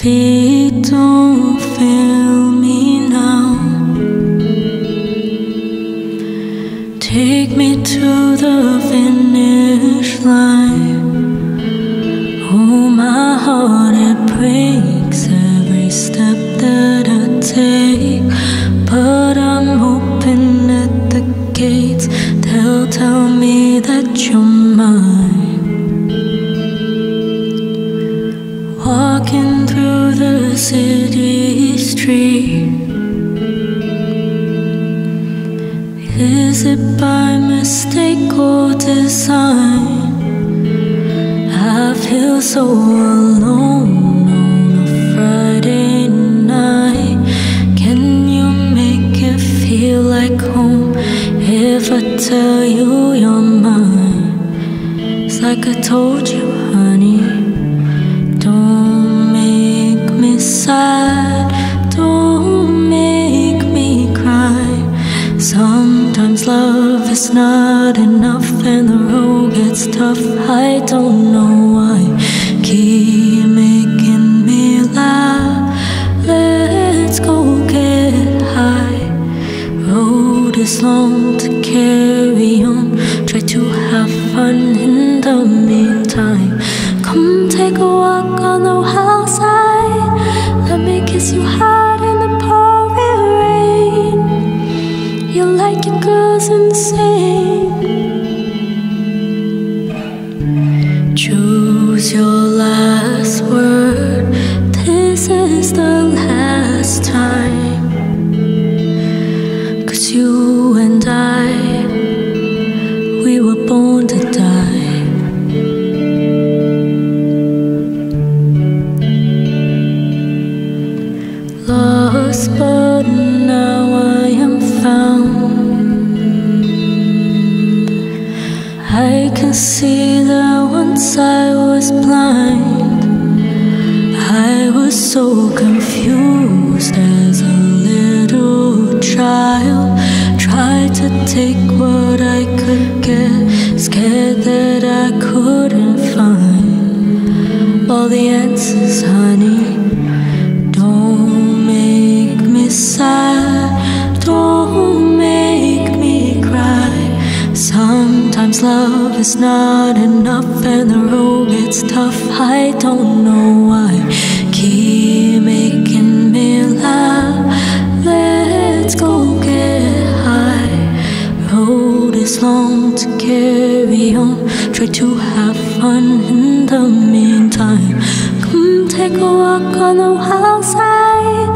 Feet don't fail me now. Take me to the finish line. Oh, my heart, it breaks every step that I take. But I'm hoping at the gates they'll tell me that you're city street. Is it by mistake or design? I feel so alone on a Friday night. Can you make it feel like home if I tell you you're mine? It's like I told you, is not enough and the road gets tough. I don't know why. Keep making me laugh. Let's go get high. Road is long to carry on. Try to have fun in the meantime. Come take a walk on the wild side. Let me kiss you hard in the pouring rain. You like your girls insane. Choose your last word. This is the last time. Cause you and I, we were born to die. Lost, but now I am found. I can see that once I was blind. I was so confused as a little child. Tried to take what I could get, scared that I couldn't find all the answers, honey. Don't make me sad, Sometimes love is not enough and the road gets tough. I don't know why. Keep making me laugh. Let's go get high. Road is long to carry on. Try to have fun in the meantime. Come take a walk on the wild side.